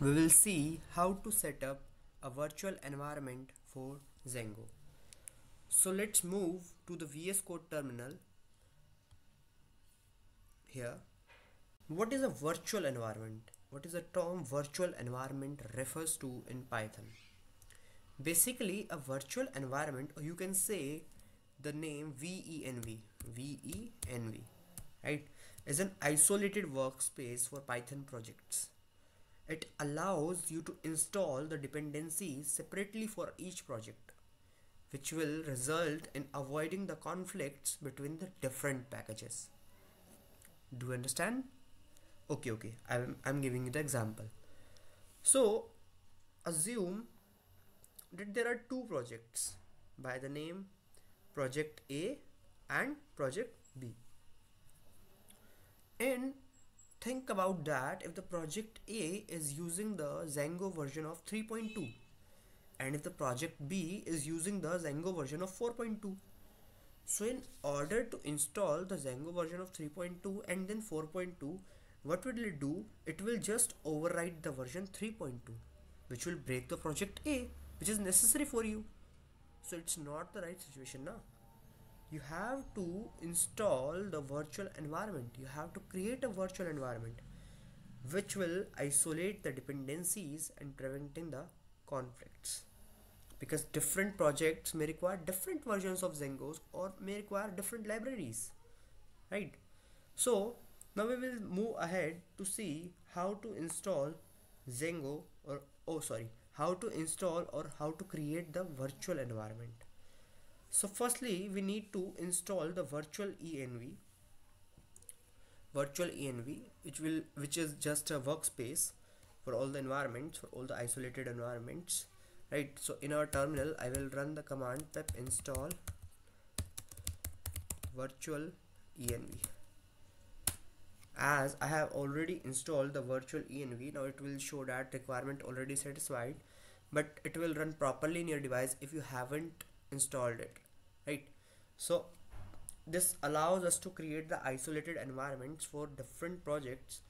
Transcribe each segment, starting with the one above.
we will see how to set up a virtual environment for Django. So let's move to the VS Code terminal here. What is a virtual environment? What is the term virtual environment refers to in Python? Basically a virtual environment or you can say the name VENV VENV right is an isolated workspace for Python projects it allows you to install the dependencies separately for each project, which will result in avoiding the conflicts between the different packages. Do you understand? Okay, okay, I'm, I'm giving you the example. So, assume that there are two projects by the name project A and project B. In think about that if the project A is using the Django version of 3.2 and if the project B is using the Django version of 4.2 so in order to install the Django version of 3.2 and then 4.2 what will it do? It will just override the version 3.2 which will break the project A which is necessary for you. So it's not the right situation now you have to install the virtual environment. You have to create a virtual environment which will isolate the dependencies and preventing the conflicts. Because different projects may require different versions of Django's or may require different libraries right? So now we will move ahead to see how to install Django or oh sorry how to install or how to create the virtual environment so firstly we need to install the virtual env virtual env which will which is just a workspace for all the environments for all the isolated environments right? So in our terminal i will run the command pip install virtual env as I have already installed the virtual env now it will show that requirement already satisfied but it will run properly in your device if you haven't installed it right? So this allows us to create the isolated environments for different projects.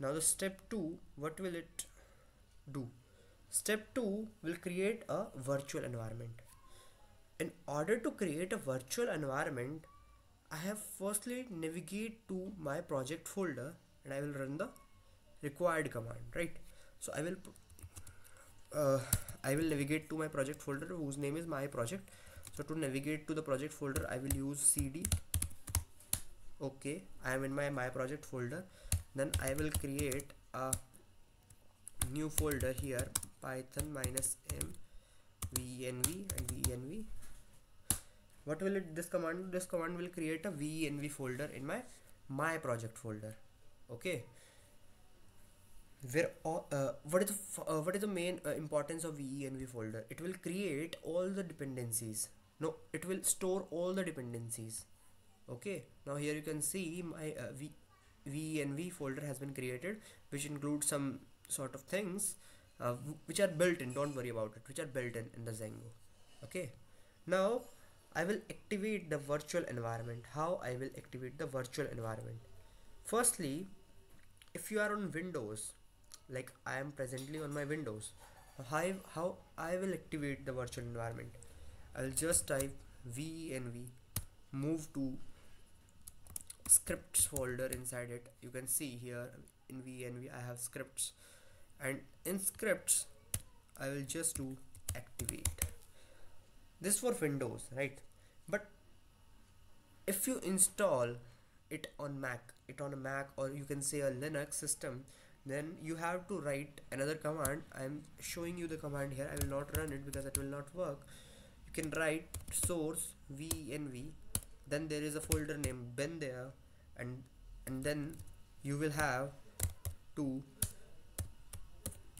Now the step 2 what will it do? Step 2 will create a virtual environment. In order to create a virtual environment I have firstly navigate to my project folder and I will run the required command right? So I will uh, I will navigate to my project folder whose name is my project. So to navigate to the project folder I will use cd. Okay I am in my my project folder. Then I will create a new folder here python minus m venv and venv what will it this command this command will create a venv folder in my my project folder. Okay where uh, what is the uh, what is the main uh, importance of venv folder? It will create all the dependencies. No it will store all the dependencies. Okay now here you can see my uh, v venv folder has been created which includes some sort of things uh, which are built in don't worry about it which are built in in the Django okay now I will activate the virtual environment. How I will activate the virtual environment? Firstly if you are on Windows like I am presently on my Windows. How, how I will activate the virtual environment? I'll just type venv move to scripts folder inside it. You can see here in venv I have scripts. And in scripts I will just do activate. This for Windows right? But if you install it on Mac it on a Mac or you can say a Linux system then you have to write another command. I'm showing you the command here. I will not run it because it will not work. You can write source venv then there is a folder name bin there. And and then you will have to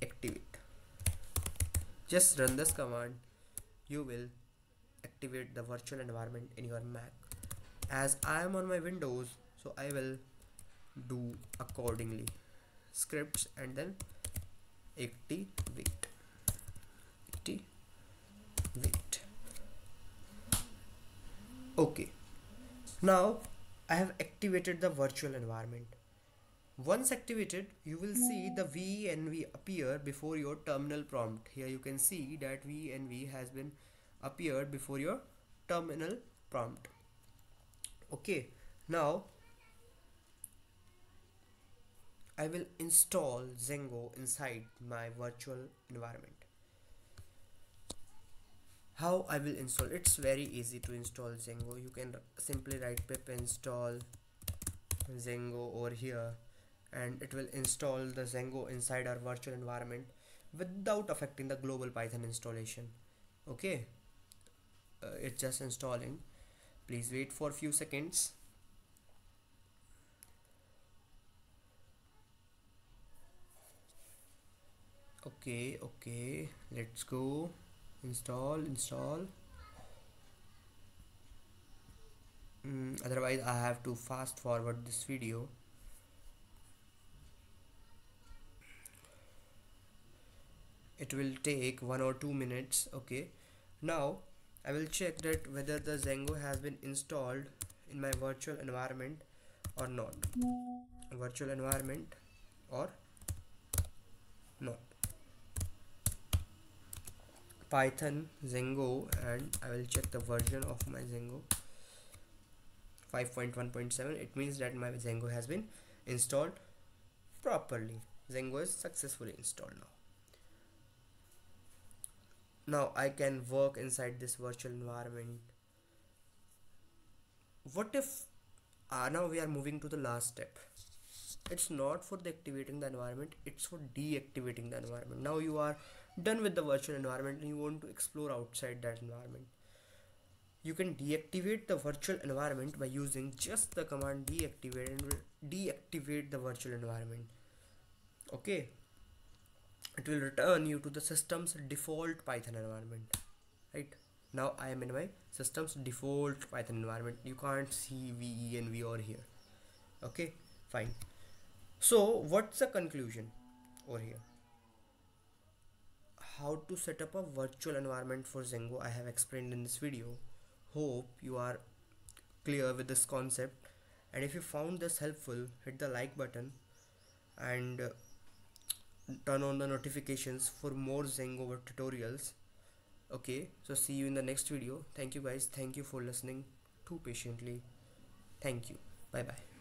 activate. Just run this command. You will activate the virtual environment in your Mac. As I am on my Windows so I will do accordingly scripts and then activate. Activate. Okay. Now I have activated the virtual environment. Once activated you will see the venv appear before your terminal prompt. Here you can see that venv has been appeared before your terminal prompt. Okay. Now I will install Django inside my virtual environment. How I will install? It's very easy to install Django you can simply write pip install Django over here and it will install the Django inside our virtual environment without affecting the global Python installation. Okay? Uh, it's just installing. Please wait for a few seconds okay okay. Let's go. Install install. Mm, otherwise I have to fast forward this video. It will take one or two minutes okay. Now I will check that whether the Django has been installed in my virtual environment or not. Virtual environment or not python Django and I will check the version of my Django 5.1.7 it means that my Django has been installed properly. Django is successfully installed now. Now I can work inside this virtual environment. What if uh, now we are moving to the last step it's not for the activating the environment it's for deactivating the environment. Now you are done with the virtual environment and you want to explore outside that environment. You can deactivate the virtual environment by using just the command deactivate and deactivate the virtual environment. Okay? It will return you to the system's default python environment. Right? Now i am in my system's default python environment. You can't see venv over here. Okay? Fine so what's the conclusion over here how to set up a virtual environment for Django I have explained in this video. Hope you are clear with this concept and if you found this helpful hit the like button and uh, turn on the notifications for more Django tutorials. Okay, so see you in the next video. Thank you guys. Thank you for listening too patiently. Thank you. Bye bye.